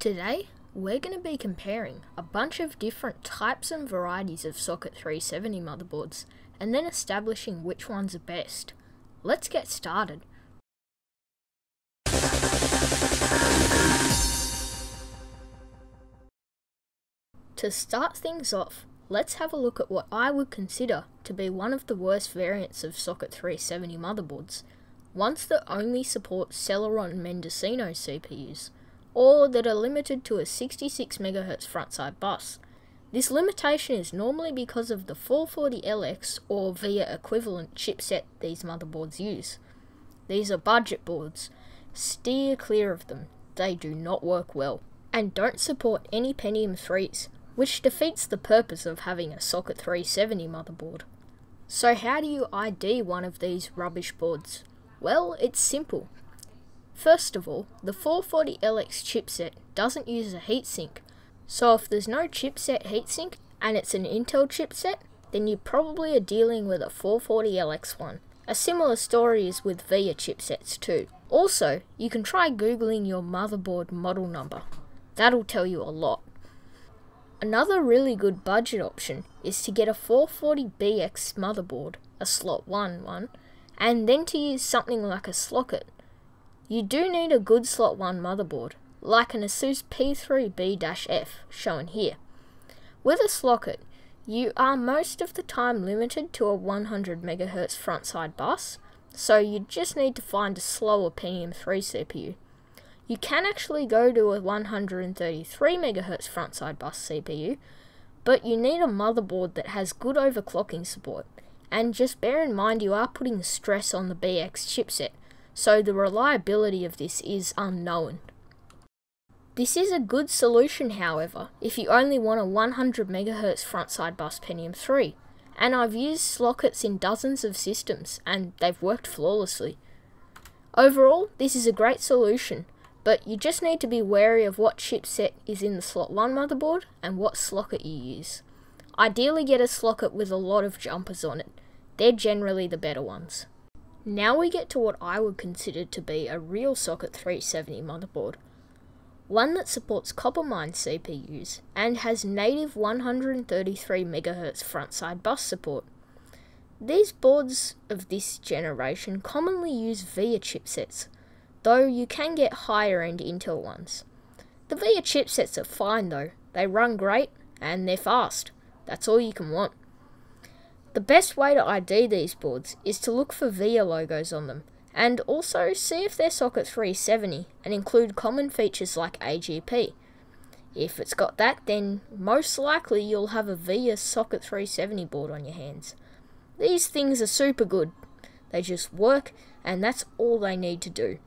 Today, we're going to be comparing a bunch of different types and varieties of Socket 370 motherboards and then establishing which ones are best. Let's get started. To start things off, let's have a look at what I would consider to be one of the worst variants of Socket 370 motherboards, ones that only support Celeron Mendocino CPUs or that are limited to a 66 MHz frontside bus. This limitation is normally because of the 440LX or VIA equivalent chipset these motherboards use. These are budget boards. Steer clear of them, they do not work well, and don't support any Pentium 3s, which defeats the purpose of having a Socket 370 motherboard. So how do you ID one of these rubbish boards? Well, it's simple. First of all, the 440LX chipset doesn't use a heatsink, so if there's no chipset heatsink and it's an Intel chipset, then you probably are dealing with a 440LX one. A similar story is with VIA chipsets too. Also, you can try googling your motherboard model number. That'll tell you a lot. Another really good budget option is to get a 440BX motherboard, a slot 1 one, and then to use something like a Slockit you do need a good slot 1 motherboard, like an Asus P3B-F shown here. With a Slockit, you are most of the time limited to a 100 MHz frontside bus, so you just need to find a slower Pentium 3 CPU. You can actually go to a 133 MHz frontside bus CPU, but you need a motherboard that has good overclocking support, and just bear in mind you are putting stress on the BX chipset, so the reliability of this is unknown. This is a good solution, however, if you only want a 100 MHz frontside bus Pentium 3, and I've used Slockits in dozens of systems, and they've worked flawlessly. Overall, this is a great solution, but you just need to be wary of what chipset is in the slot 1 motherboard and what Slockit you use. Ideally get a Slockit with a lot of jumpers on it, they're generally the better ones. Now we get to what I would consider to be a real Socket 370 motherboard. One that supports Coppermine CPUs and has native 133 MHz frontside bus support. These boards of this generation commonly use VIA chipsets, though you can get higher end Intel ones. The VIA chipsets are fine though, they run great and they're fast. That's all you can want. The best way to ID these boards is to look for VIA logos on them, and also see if they're socket 370 and include common features like AGP. If it's got that, then most likely you'll have a VIA socket 370 board on your hands. These things are super good. They just work, and that's all they need to do.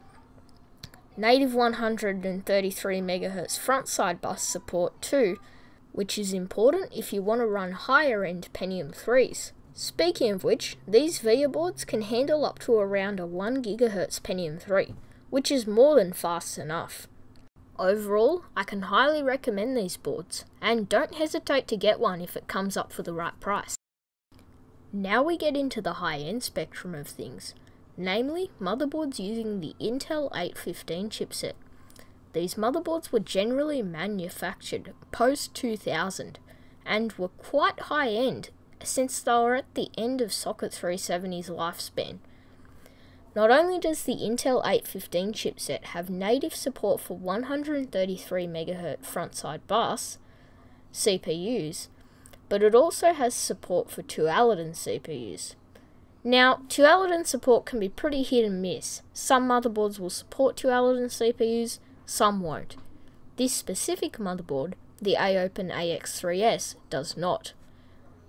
Native 133 MHz front side bus support too, which is important if you want to run higher end Pentium 3s. Speaking of which, these VIA boards can handle up to around a 1 GHz Pentium 3, which is more than fast enough. Overall, I can highly recommend these boards, and don't hesitate to get one if it comes up for the right price. Now we get into the high-end spectrum of things, namely motherboards using the Intel 815 chipset. These motherboards were generally manufactured post-2000 and were quite high-end since they were at the end of Socket 370's lifespan. Not only does the Intel 815 chipset have native support for 133 MHz frontside bus CPUs, but it also has support for Tualatin CPUs. Now, Tualatin support can be pretty hit and miss. Some motherboards will support Tualatin CPUs, some won't. This specific motherboard, the AOPEN AX3S, does not.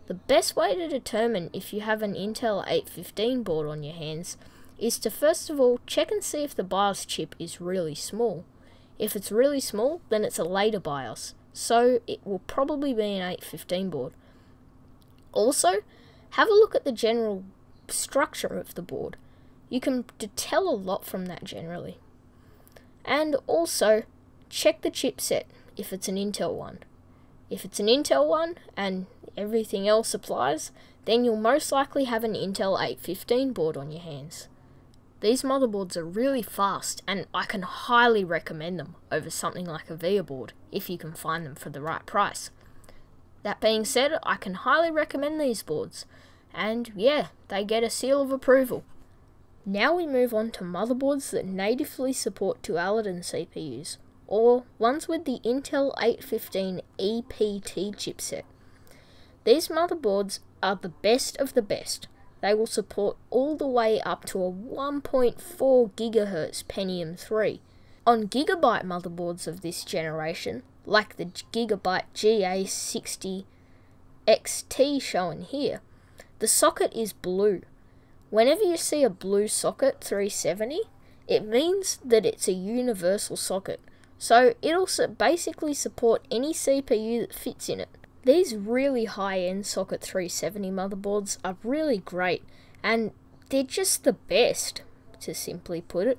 The best way to determine if you have an Intel 815 board on your hands is to first of all check and see if the BIOS chip is really small. If it's really small, then it's a later BIOS, so it will probably be an 815 board. Also, have a look at the general structure of the board. You can tell a lot from that generally. And also, check the chipset if it's an Intel one. If it's an Intel one and everything else applies, then you'll most likely have an Intel 815 board on your hands. These motherboards are really fast and I can highly recommend them over something like a VIA board if you can find them for the right price. That being said, I can highly recommend these boards and yeah, they get a seal of approval. Now we move on to motherboards that natively support Tualatin CPUs, or ones with the Intel 815 EPT chipset. These motherboards are the best of the best. They will support all the way up to a 1.4 GHz Pentium 3. On Gigabyte motherboards of this generation, like the Gigabyte GA60 XT shown here, the socket is blue. Whenever you see a blue socket 370, it means that it's a universal socket, so it'll basically support any CPU that fits in it. These really high-end Socket 370 motherboards are really great, and they're just the best, to simply put it.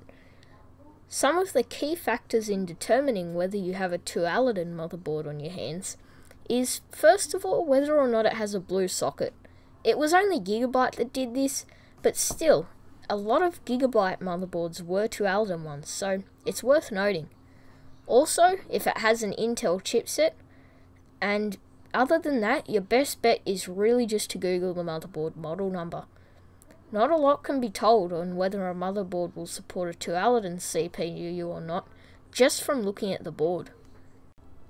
Some of the key factors in determining whether you have a Tualatin motherboard on your hands is, first of all, whether or not it has a blue socket. It was only Gigabyte that did this, but still, a lot of Gigabyte motherboards were Tualatin ones, so it's worth noting. Also, if it has an Intel chipset, and other than that, your best bet is really just to Google the motherboard model number. Not a lot can be told on whether a motherboard will support a Tualatin CPU or not, just from looking at the board.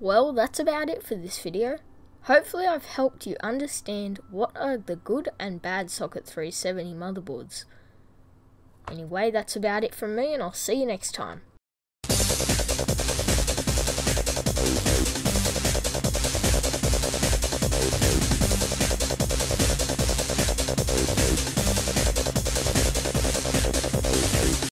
Well, that's about it for this video. Hopefully I've helped you understand what are the good and bad Socket 370 motherboards. Anyway, that's about it from me and I'll see you next time.